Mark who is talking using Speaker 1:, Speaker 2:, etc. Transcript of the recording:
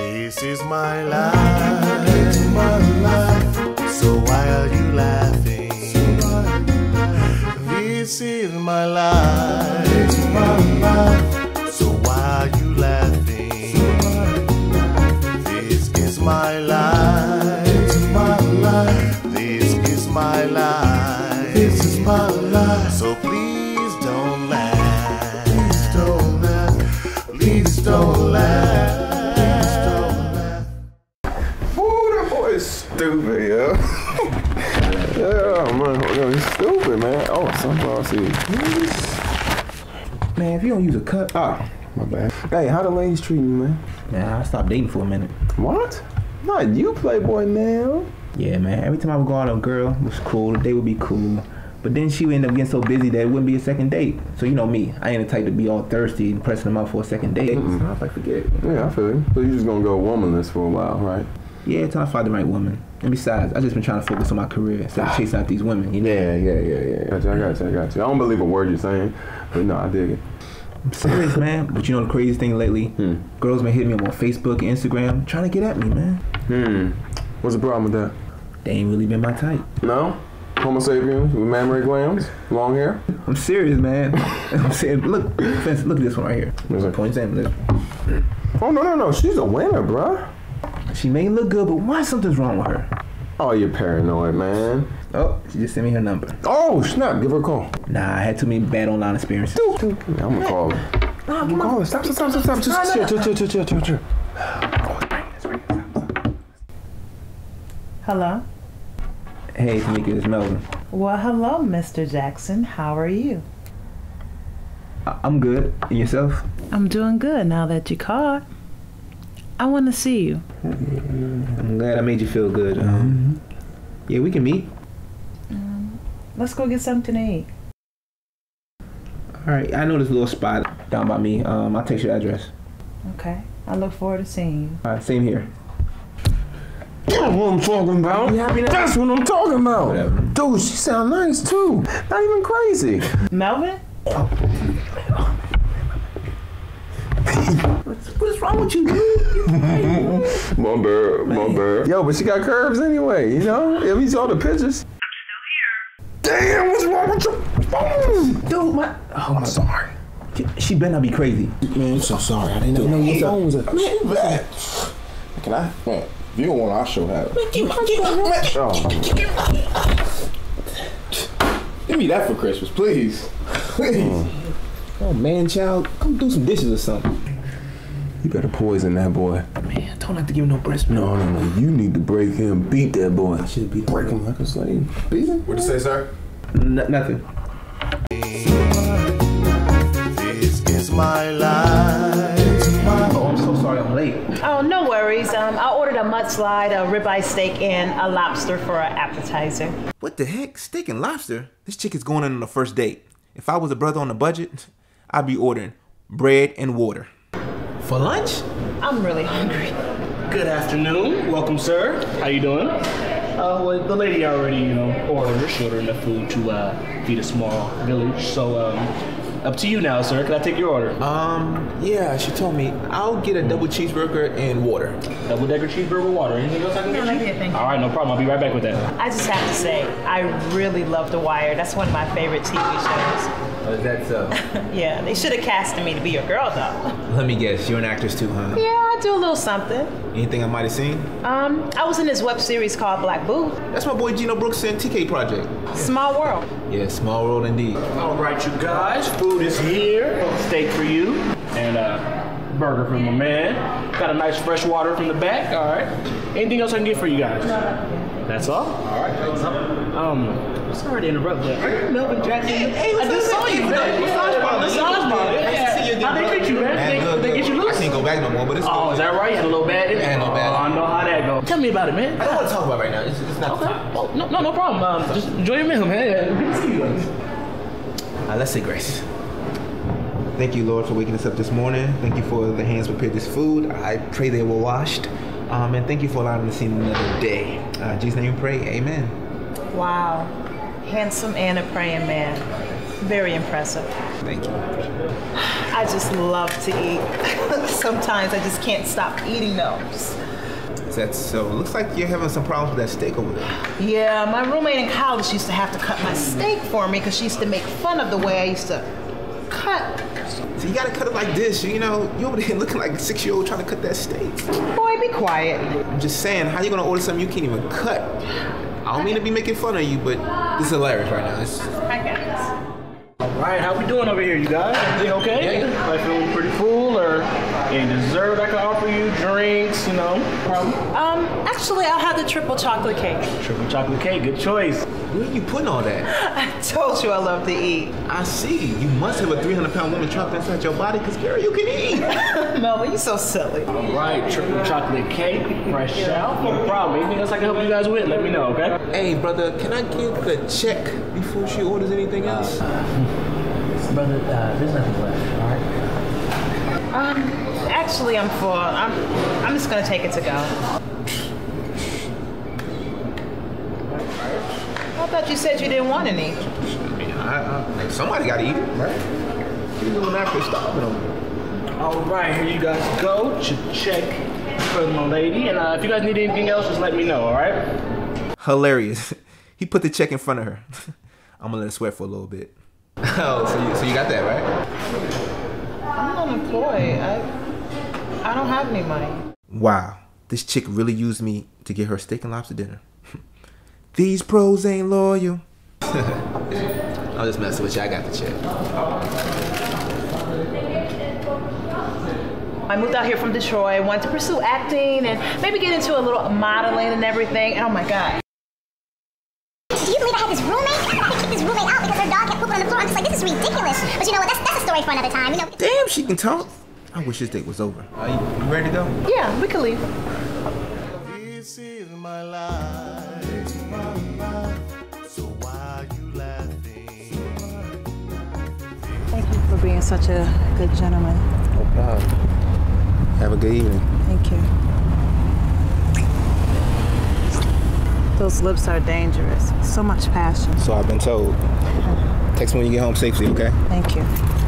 Speaker 1: This is my life, my life. So why are you laughing? This is my life, my life. So why are you laughing? This is my life,
Speaker 2: if you don't use a cup,
Speaker 3: Ah, my bad. Hey, how the ladies treating you, man?
Speaker 2: man, I stopped dating for a minute.
Speaker 3: What? Not you, Playboy now.
Speaker 2: Yeah, man. Every time I would go out, on a girl it was cool. The date would be cool. But then she would end up getting so busy that it wouldn't be a second date. So you know me, I ain't the type to be all thirsty and pressing them out for a second date. So I was like, forget it.
Speaker 3: Yeah, I feel you. So you're just gonna go womanless for a while, right?
Speaker 2: Yeah, until I find the right woman. And besides, I just been trying to focus on my career instead of chasing out these women. You know,
Speaker 3: Yeah, yeah, yeah, yeah. I got you, I got you. I don't believe a word you're saying, but no, I dig it.
Speaker 2: I'm serious, man. But you know the craziest thing lately?
Speaker 3: Hmm.
Speaker 2: Girls been hitting me up on Facebook and Instagram trying to get at me, man.
Speaker 3: Hmm. What's the problem with that?
Speaker 2: They ain't really been my type.
Speaker 3: No? Homo sapiens with mammary glands, long hair.
Speaker 2: I'm serious, man. I'm saying, Look, look at this one right here.
Speaker 3: What's that?
Speaker 2: Point example. Look.
Speaker 3: Oh no, no, no. She's a winner, bruh.
Speaker 2: She may look good, but why something's wrong with her?
Speaker 3: Oh, you're paranoid, man.
Speaker 2: Oh, she just sent me her number.
Speaker 3: Oh snap! Give her a call.
Speaker 2: Nah, I had too many bad online experiences.
Speaker 3: I'm gonna call her. I'm gonna call her. Stop, stop, stop, stop, stop. Just chill, chill, chill, chill, chill, chill, chill.
Speaker 4: Hello.
Speaker 2: Hey, Tamika, it's Melvin.
Speaker 4: Well, hello, Mr. Jackson. How are you?
Speaker 2: I- I'm good. And yourself?
Speaker 4: I'm doing good now that you called. I want to see you.
Speaker 2: I'm glad I made you feel good. Um, yeah, we can meet.
Speaker 4: Let's go get something to eat.
Speaker 2: All right, I know this little spot down by me. Um, I'll text your address.
Speaker 4: Okay. I look forward to seeing you.
Speaker 2: All right, same here.
Speaker 3: That's what I'm talking about. That's what I'm talking about.
Speaker 2: Whatever.
Speaker 3: Dude, she sound nice too. Not even crazy.
Speaker 4: Melvin?
Speaker 2: What's wrong with you, dude?
Speaker 3: My bad, my bad. Yo, but she got curves anyway, you know? At least all the pictures. I'm still here. Damn, what's wrong with your phone?
Speaker 2: Dude, my. Oh,
Speaker 3: I'm sorry.
Speaker 2: She, she better not be crazy.
Speaker 5: Man, I'm so sorry. I didn't know your phone was a.
Speaker 3: Man, bad.
Speaker 5: Can I? Man, if you don't want, I'll show that.
Speaker 3: Oh,
Speaker 5: Give me that for Christmas, please. Please.
Speaker 2: Oh, man, child, come do some dishes or something.
Speaker 3: You better poison that boy.
Speaker 2: Man, don't have to give him no breast milk.
Speaker 3: No, no, no. You need to break him, beat that boy.
Speaker 2: I Should be
Speaker 3: Break him like a slave. Beat him.
Speaker 5: What'd you say, sir?
Speaker 2: N- nothing.
Speaker 1: This is my life.
Speaker 2: Oh, I'm so sorry I'm late.
Speaker 4: Oh, no worries. Um, I ordered a mudslide, a ribeye steak, and a lobster for an appetizer.
Speaker 6: What the heck? Steak and lobster? This chick is going in on the first date. If I was a brother on a budget, I'd be ordering bread and water.
Speaker 7: For lunch?
Speaker 4: I'm really hungry.
Speaker 7: Good afternoon. Welcome, sir. How you doing? Uh, well, the lady already, you know, ordered. She ordered enough food to uh, feed a small village. So, um, up to you now, sir. Can I take your order?
Speaker 6: Um, yeah, she told me I'll get a double cheeseburger and water.
Speaker 7: Double decker cheeseburger, water. Anything else I can get
Speaker 4: that's
Speaker 7: you?
Speaker 4: it, thank you.
Speaker 7: All right, no problem. I'll be right back with that.
Speaker 4: I just have to say, I really love The Wire. That's one of my favorite TV shows.
Speaker 6: Oh, is that so?
Speaker 4: Yeah, they should have casted me to be your girl, though.
Speaker 6: Let me guess, you're an actress too, huh?
Speaker 4: Yeah, I do a little something.
Speaker 6: Anything I might have seen?
Speaker 4: Um, I was in this web series called Black Booth.
Speaker 6: That's my boy Gino Brooks and TK Project.
Speaker 4: Small world.
Speaker 6: Yeah, small world indeed.
Speaker 7: All right, you guys. Food is here. Steak for you. And uh, burger from my man. Got a nice fresh water from the back. All right. Anything else I can get for you guys? That's all? All right. Um, sorry to interrupt, but are you Melvin Jackson? I just saw you, man. Massage parlor. Massage parlor. Yeah. How they treat you, man? They, they get you loose?
Speaker 6: I can't go back no more, but it's
Speaker 7: Oh, is that right? You had a little bad?
Speaker 6: Yeah, no bad.
Speaker 7: Oh, I know how that goes. Tell me about it, man.
Speaker 6: I don't want to talk about it right now. It's, it's not the
Speaker 7: Okay.
Speaker 6: time.
Speaker 7: Oh, no, no, no problem. Um, just enjoy your meal, man. Yeah, Good to see you.
Speaker 6: Uh, let's say grace. Thank you, Lord, for waking us up this morning. Thank you for the hands prepared this food. I pray they were washed. Um, and thank you for allowing me to see another day. Uh, in Jesus' name we pray. Amen.
Speaker 4: Wow. Handsome and a praying man. Very impressive.
Speaker 6: Thank you.
Speaker 4: I just love to eat. Sometimes I just can't stop eating those.
Speaker 6: That's so. Looks like you're having some problems with that steak over there.
Speaker 4: Yeah, my roommate in college used to have to cut my steak for me because she used to make fun of the way I used to cut.
Speaker 6: So you gotta cut it like this. You know, you over there looking like a six year old trying to cut that steak.
Speaker 4: Boy, be quiet.
Speaker 6: I'm just saying, how you gonna order something you can't even cut? I don't mean to be making fun of you, but this is hilarious right now. It's,
Speaker 4: I got.
Speaker 7: All right, how we doing over here, you guys? Everything okay?
Speaker 6: Yeah.
Speaker 7: Like feeling pretty full, or any dessert I can offer you? Drinks, you know? Problem?
Speaker 4: Um, actually, I'll have the triple chocolate cake.
Speaker 7: Triple chocolate cake, good choice.
Speaker 6: where are you putting all that?
Speaker 4: I told you I love to eat.
Speaker 6: I see. You must have a 300 pound woman trapped inside your body, cause girl, you can eat.
Speaker 4: Melvin, you're so silly.
Speaker 7: All right, triple chocolate cake, fresh out, no problem. Anything else I can help you guys with? Let me know, okay?
Speaker 6: hey, brother, can I get the check before she orders anything else?
Speaker 8: Brother, uh, there's nothing left, all right?
Speaker 4: Um, actually, I'm full. I'm, I'm just gonna take it to go. I thought you said you didn't want any.
Speaker 6: I mean, I, I, somebody gotta eat it, right? You doing after starving them.
Speaker 7: All right, here you guys go. to check for my lady. And uh, if you guys need anything else, just let me know, all right?
Speaker 6: Hilarious. he put the check in front of her. I'm gonna let her sweat for a little bit. Oh, so you, so you got that, right?
Speaker 4: I'm unemployed. I, I don't have any money.
Speaker 6: Wow, this chick really used me to get her steak and lobster dinner. These pros ain't loyal. I'm just messing with you. I got the check.
Speaker 4: I moved out here from Detroit, wanted to pursue acting and maybe get into a little modeling and everything. And oh my God.
Speaker 9: Another time. You know.
Speaker 6: Damn, she can talk. I wish this date was over. Are you, you ready to go?
Speaker 4: Yeah, we can leave.
Speaker 1: This is my life, my life. So why are you laughing?
Speaker 10: Thank you for being such a good gentleman.
Speaker 6: No problem. Have a good evening.
Speaker 10: Thank you. Those lips are dangerous. So much passion.
Speaker 6: So I've been told. Text me when you get home safely, okay?
Speaker 10: Thank you.